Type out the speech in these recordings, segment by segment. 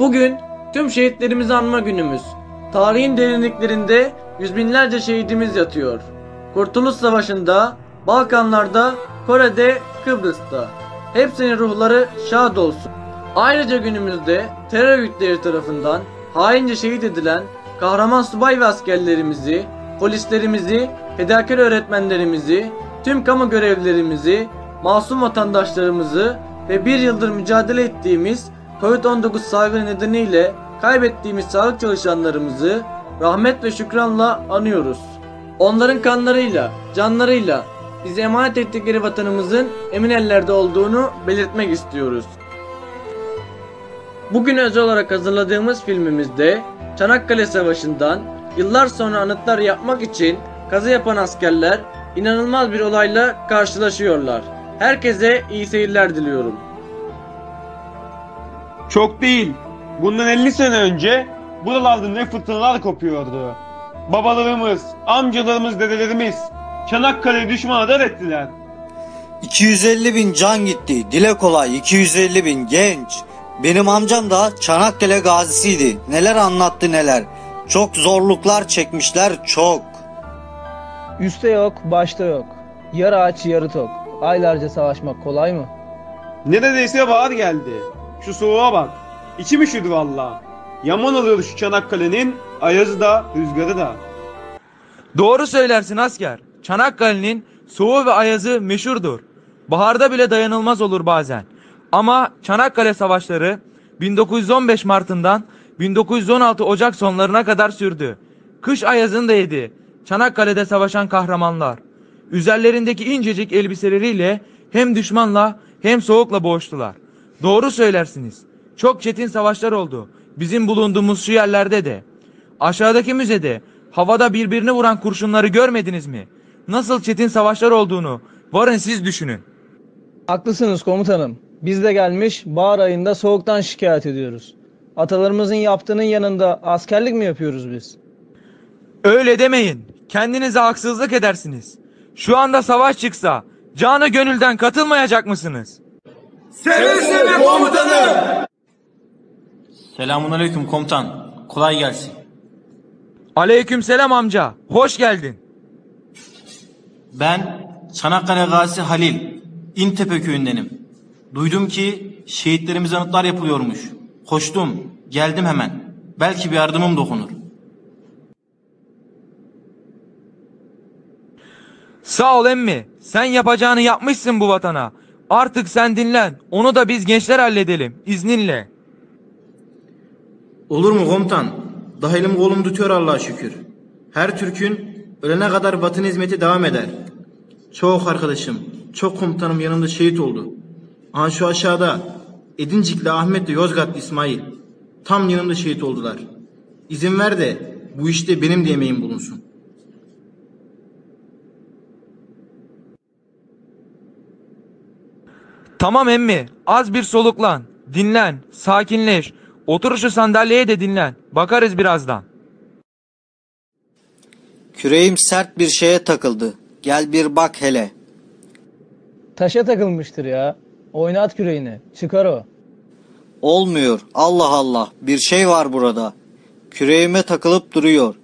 Bugün tüm şehitlerimizi anma günümüz. Tarihin derinliklerinde yüz binlerce şehidimiz yatıyor. Kurtuluş Savaşı'nda, Balkanlarda, Kore'de, Kıbrıs'ta. Hepsinin ruhları şad olsun. Ayrıca günümüzde terör örgütleri tarafından haince şehit edilen kahraman subay ve askerlerimizi, polislerimizi, fedakar öğretmenlerimizi, tüm kamu görevlilerimizi, masum vatandaşlarımızı ve bir yıldır mücadele ettiğimiz Covid-19 salgını nedeniyle kaybettiğimiz sağlık çalışanlarımızı rahmet ve şükranla anıyoruz. Onların kanlarıyla, canlarıyla bize emanet ettikleri vatanımızın emin ellerde olduğunu belirtmek istiyoruz. Bugün özel olarak hazırladığımız filmimizde Çanakkale Savaşı'ndan yıllar sonra anıtlar yapmak için kazı yapan askerler inanılmaz bir olayla karşılaşıyorlar. Herkese iyi seyirler diliyorum. Çok değil. Bundan 50 sene önce buralarda ne fırtınalar kopuyordu. Babalarımız, amcalarımız, dedelerimiz Çanakkale'yi düşmana dar ettiler. 250 bin can gitti. Dile kolay 250 bin genç. Benim amcam da Çanakkale gazisiydi. Neler anlattı neler. Çok zorluklar çekmişler çok. Üste yok, başta yok. Yarı aç, yarı tok. Aylarca savaşmak kolay mı? Neredeyse bahar geldi. Şu soğuğa bak. İçim üşüdü valla. Yaman oluyor şu Çanakkale'nin ayazı da rüzgarı da. Doğru söylersin asker. Çanakkale'nin soğuğu ve ayazı meşhurdur. Baharda bile dayanılmaz olur bazen. Ama Çanakkale savaşları 1915 Mart'ından 1916 Ocak sonlarına kadar sürdü. Kış ayazını da yedi. Çanakkale'de savaşan kahramanlar. Üzerlerindeki incecik elbiseleriyle hem düşmanla hem soğukla boğuştular. Doğru söylersiniz. Çok çetin savaşlar oldu. Bizim bulunduğumuz şu yerlerde de. Aşağıdaki müzede havada birbirini vuran kurşunları görmediniz mi? Nasıl çetin savaşlar olduğunu varın siz düşünün. Haklısınız komutanım. Biz de gelmiş bahar ayında soğuktan şikayet ediyoruz. Atalarımızın yaptığının yanında askerlik mi yapıyoruz biz? Öyle demeyin. Kendinize haksızlık edersiniz. Şu anda savaş çıksa canı gönülden katılmayacak mısınız? Selamun aleyküm komutan. Kolay gelsin. Aleykümselam amca. Hoş geldin. Ben Çanakkale Gazi Halil. İntepe köyündenim. Duydum ki şehitlerimize anıtlar yapılıyormuş. Koştum. Geldim hemen. Belki bir yardımım dokunur. Sağ ol emmi. Sen yapacağını yapmışsın bu vatana. Artık sen dinlen. Onu da biz gençler halledelim. İzninle. Olur mu komutan? Daha elim kolum tutuyor Allah'a şükür. Her Türk'ün ölene kadar vatan hizmeti devam eder. Çok arkadaşım, çok komutanım yanımda şehit oldu. Aha şu aşağıda Edincikli Ahmet de Yozgatlı İsmail. Tam yanımda şehit oldular. İzin ver de bu işte benim de emeğim bulunsun. Tamam emmi. Az bir soluklan. Dinlen. Sakinleş. Otur şu sandalyeye de dinlen. Bakarız birazdan. Küreğim sert bir şeye takıldı. Gel bir bak hele. Taşa takılmıştır ya. Oynat küreğini. Çıkar o. Olmuyor. Allah Allah. Bir şey var burada. Küreğime takılıp duruyor.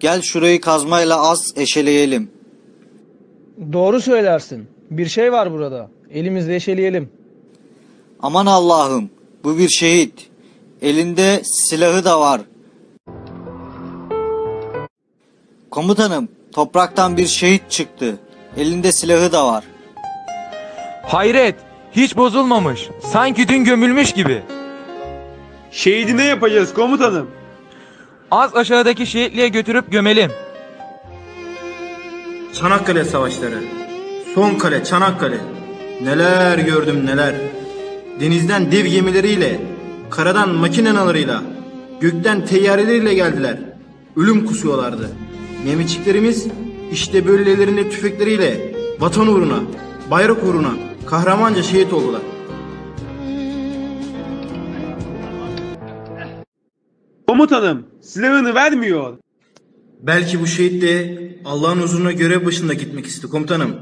Gel şurayı kazmayla az eşeleyelim. Doğru söylersin. Bir şey var burada. Elimizde eşeleyelim. Aman Allah'ım. Bu bir şehit. Elinde silahı da var. Komutanım, topraktan bir şehit çıktı. Elinde silahı da var. Hayret. Hiç bozulmamış. Sanki dün gömülmüş gibi. Şehidi ne yapacağız komutanım? Az aşağıdaki şehitliğe götürüp gömelim. Çanakkale Savaşları. Son kale Çanakkale. Neler gördüm neler. Denizden dev gemileriyle, karadan makinenalarıyla, gökten teyyareleriyle geldiler. Ölüm kusuyorlardı. Mehmetçiklerimiz işte böyle ellerinde tüfekleriyle vatan uğruna, bayrak uğruna kahramanca şehit oldular. Komutanım silahını vermiyor. Belki bu şehit de Allah'ın huzuruna görev başında gitmek istedi komutanım.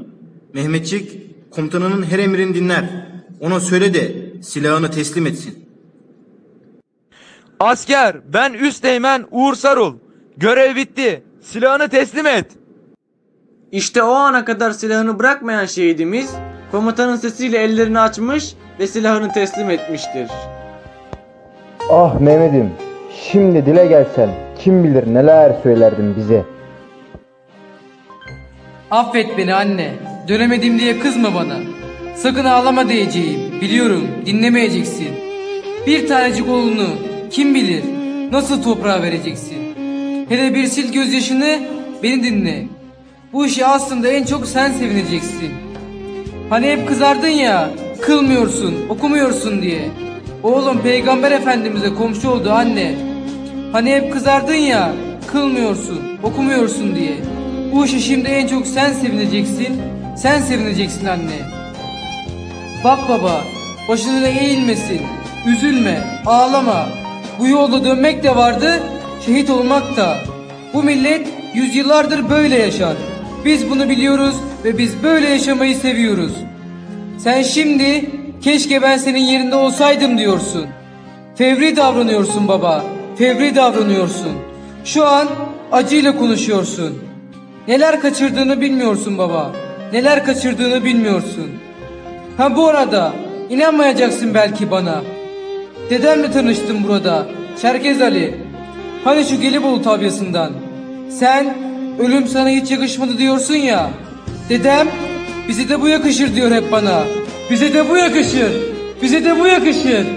Mehmetçik komutanının her emrini dinler. Ona söyle de silahını teslim etsin. Asker ben Üsteğmen Uğur Sarul. Görev bitti. Silahını teslim et. İşte o ana kadar silahını bırakmayan şehidimiz komutanın sesiyle ellerini açmış ve silahını teslim etmiştir. Ah Mehmet'im, şimdi dile gelsen kim bilir neler söylerdin bize. Affet beni anne. Dönemedim diye kızma bana. Sakın ağlama diyeceğim. Biliyorum dinlemeyeceksin. Bir tanecik oğlunu kim bilir nasıl toprağa vereceksin. Hele bir sil gözyaşını beni dinle. Bu işi aslında en çok sen sevineceksin. Hani hep kızardın ya kılmıyorsun okumuyorsun diye. Oğlum peygamber efendimize komşu oldu anne. Hani hep kızardın ya kılmıyorsun okumuyorsun diye. Bu işi şimdi en çok sen sevineceksin. Sen sevineceksin anne. Bak baba, başını eğilmesin. Üzülme, ağlama. Bu yolda dönmek de vardı, şehit olmak da. Bu millet yüzyıllardır böyle yaşar. Biz bunu biliyoruz ve biz böyle yaşamayı seviyoruz. Sen şimdi keşke ben senin yerinde olsaydım diyorsun. Fevri davranıyorsun baba. Fevri davranıyorsun. Şu an acıyla konuşuyorsun. Neler kaçırdığını bilmiyorsun baba. Neler kaçırdığını bilmiyorsun. Ha bu arada inanmayacaksın belki bana. Dedemle tanıştım burada. Çerkez Ali. Hani şu Gelibolu tabyasından. Sen ölüm sana hiç yakışmadı diyorsun ya. Dedem bize de bu yakışır diyor hep bana. Bize de bu yakışır. Bize de bu yakışır.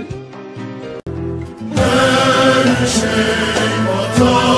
Göz kırpmaz can